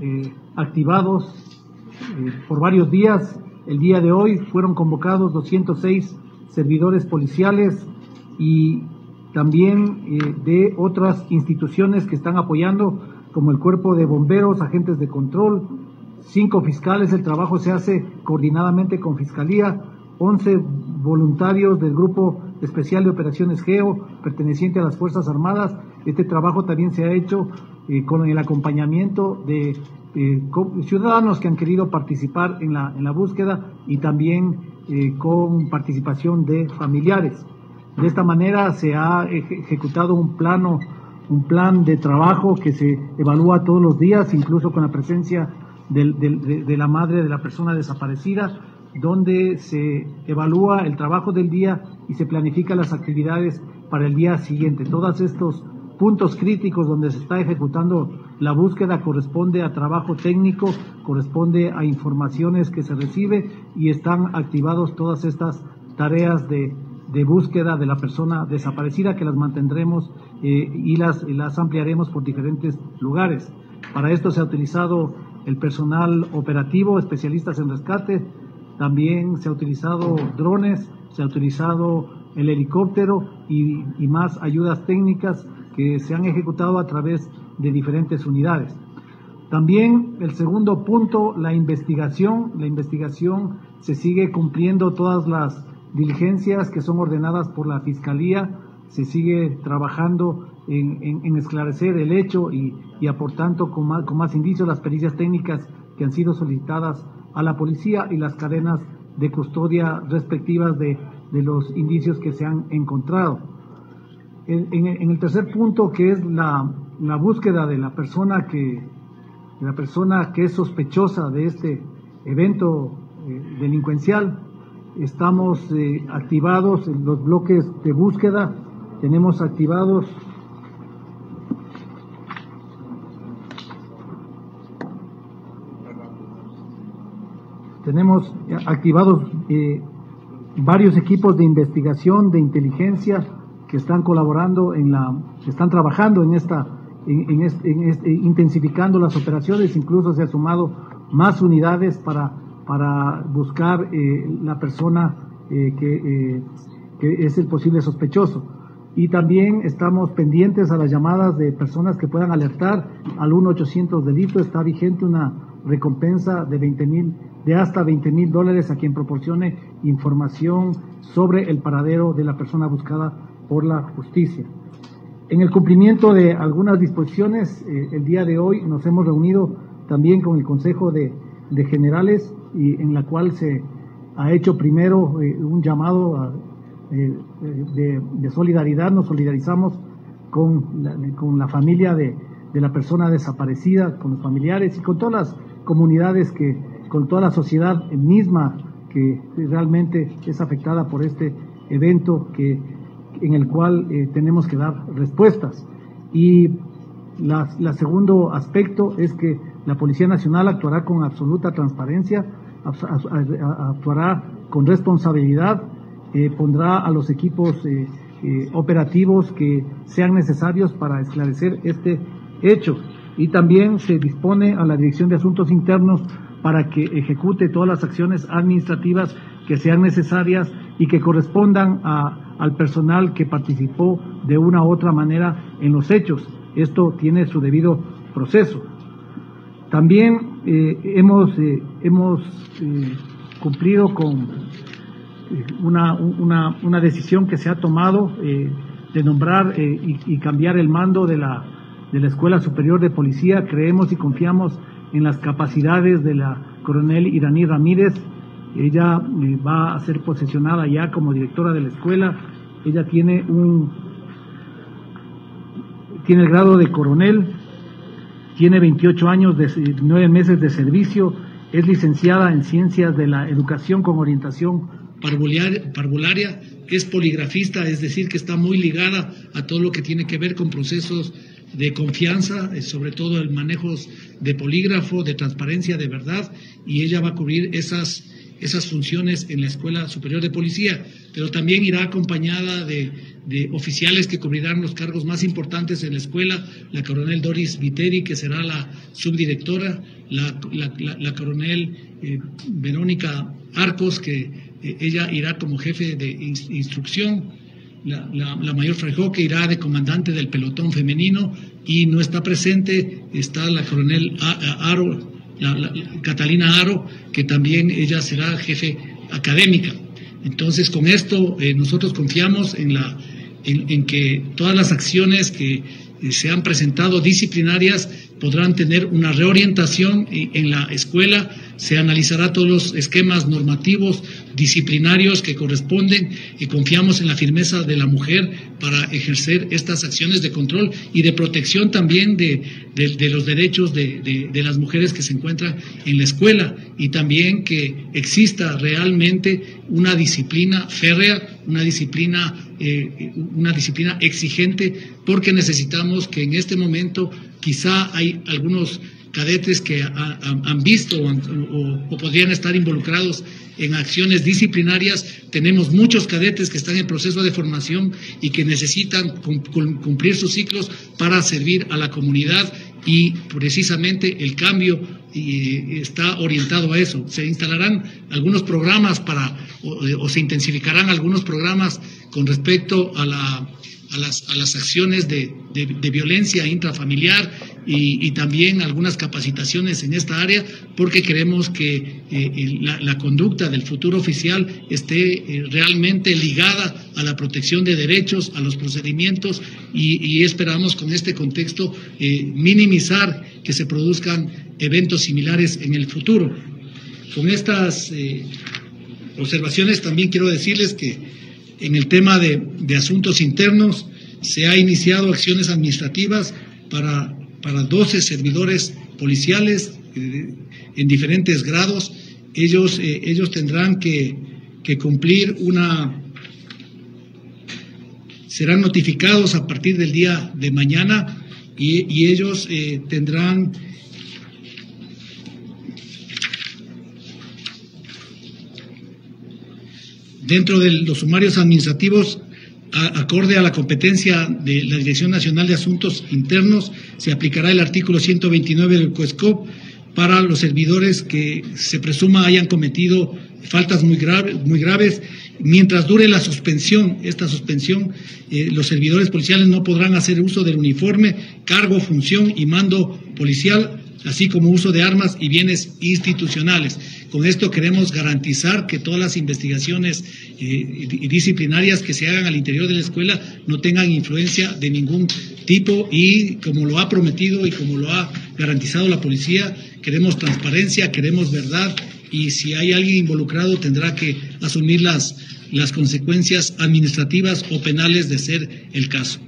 eh, activados eh, por varios días. El día de hoy fueron convocados 206 servidores policiales y también eh, de otras instituciones que están apoyando, como el cuerpo de bomberos, agentes de control, cinco fiscales. El trabajo se hace coordinadamente con Fiscalía, 11 voluntarios del Grupo Especial de Operaciones GEO, perteneciente a las Fuerzas Armadas. Este trabajo también se ha hecho eh, con el acompañamiento de eh, ciudadanos que han querido participar en la, en la búsqueda y también eh, con participación de familiares. De esta manera se ha ejecutado un plano, un plan de trabajo que se evalúa todos los días, incluso con la presencia de la madre de la persona desaparecida donde se evalúa el trabajo del día y se planifica las actividades para el día siguiente. Todos estos puntos críticos donde se está ejecutando la búsqueda corresponde a trabajo técnico, corresponde a informaciones que se recibe y están activados todas estas tareas de, búsqueda de la persona desaparecida que las mantendremos eh, y las, las ampliaremos por diferentes lugares. Para esto se ha utilizado el personal operativo, especialistas en rescate, también se ha utilizado drones, se ha utilizado el helicóptero y, más ayudas técnicas que se han ejecutado a través de diferentes unidades. También el segundo punto, la investigación. La investigación se sigue cumpliendo todas las diligencias que son ordenadas por la Fiscalía, se sigue trabajando en, esclarecer el hecho y, y aportando con más, con más indicios las pericias técnicas que han sido solicitadas a la policía y las cadenas de custodia respectivas de, los indicios que se han encontrado. En, el tercer punto, que es la, búsqueda de la persona que la persona que es sospechosa de este evento eh, delincuencial, estamos eh, activados en los bloques de búsqueda, tenemos activados Tenemos activados eh, varios equipos de investigación, de inteligencia, que están colaborando en la, están trabajando en esta, en, este, intensificando las operaciones, incluso se ha sumado más unidades para, para buscar eh, la persona eh, que, que es el posible sospechoso y también estamos pendientes a las llamadas de personas que puedan alertar al 1-800 delito. Está vigente una recompensa de 20 mil, de hasta 20 mil dólares a quien proporcione información sobre el paradero de la persona buscada por la justicia. En el cumplimiento de algunas disposiciones, eh, el día de hoy nos hemos reunido también con el Consejo de, Generales y en la cual se ha hecho primero eh, un llamado eh, de, solidaridad, nos solidarizamos con la, con la familia de, de, la persona desaparecida, con los familiares y con todas las comunidades que, con toda la sociedad misma que realmente es afectada por este evento que, en el cual eh, tenemos que dar respuestas. Y la, segundo aspecto es que la Policía Nacional actuará con absoluta transparencia, actuará con responsabilidad eh, pondrá a los equipos eh, operativos que sean necesarios para esclarecer este hecho. Y también se dispone a la Dirección de Asuntos Internos para que ejecute todas las acciones administrativas que sean necesarias y que correspondan al personal que participó de una u otra manera en los hechos. Esto tiene su debido proceso. También hemos, hemos cumplido con una, una, una decisión que se ha tomado eh, de nombrar eh, y, cambiar el mando de la, de la Escuela Superior de Policía. Creemos y confiamos en las capacidades de la coronel Iraní Ramírez. Ella eh, va a ser posesionada ya como directora de la escuela. Ella tiene un tiene el grado de coronel, tiene 28 años, de 9 meses de servicio, es licenciada en Ciencias de la Educación con orientación parvularia, es poligrafista, es decir, que está muy ligada a todo lo que tiene que ver con procesos de confianza, eh, sobre todo el manejo de polígrafo, de transparencia, de verdad, y ella va a cubrir esas, esas funciones en la Escuela Superior de Policía, pero también irá acompañada de, oficiales que cubrirán los cargos más importantes en la escuela, la coronel Doris Viteri, que será la subdirectora, la, coronel eh, Verónica Arcos, que eh, ella irá como jefe de instrucción, la, mayor Frejó, que irá de comandante del pelotón femenino, y no está presente, está la coronel Aro, Catalina Aro, que también ella será jefe académica. Entonces, con esto eh, nosotros confiamos en, la, en, que todas las acciones que eh, se han presentado disciplinarias podrán tener una reorientación en la escuela, se analizará todos los esquemas normativos, disciplinarios que corresponden y confiamos en la firmeza de la mujer para ejercer estas acciones de control y de protección también de, los derechos de, las mujeres que se encuentran en la escuela y también que exista realmente una disciplina férrea, una disciplina, eh, una disciplina exigente, porque necesitamos que en este momento quizá hay algunos cadetes que han visto o, podrían estar involucrados en acciones disciplinarias. Tenemos muchos cadetes que están en proceso de formación y que necesitan cumplir sus ciclos para servir a la comunidad y precisamente el cambio está orientado a eso. Se instalarán algunos programas para o se intensificarán algunos programas con respecto a la las, acciones de, violencia intrafamiliar y, también algunas capacitaciones en esta área, porque queremos que eh, la, conducta del futuro oficial esté eh, realmente ligada a la protección de derechos, a los procedimientos y, esperamos con este contexto eh, minimizar que se produzcan eventos similares en el futuro. Con estas observaciones también quiero decirles que en el tema de, asuntos internos se ha iniciado acciones administrativas para, para 12 servidores policiales eh, en diferentes grados. Ellos, eh, ellos tendrán que, cumplir una... serán notificados a partir del día de mañana y, ellos eh, tendrán dentro de los sumarios administrativos, acorde a la competencia de la Dirección Nacional de Asuntos Internos, se aplicará el artículo 129 del COESCOP para los servidores que se presuma hayan cometido faltas muy, muy graves. Mientras dure la suspensión, esta suspensión, eh, los servidores policiales no podrán hacer uso del uniforme, cargo, función y mando policial, así como uso de armas y bienes institucionales. Con esto queremos garantizar que todas las investigaciones eh, disciplinarias que se hagan al interior de la escuela no tengan influencia de ningún tipo y como lo ha prometido y como lo ha garantizado la policía, queremos transparencia, queremos verdad y si hay alguien involucrado tendrá que asumir las, las consecuencias administrativas o penales de ser el caso.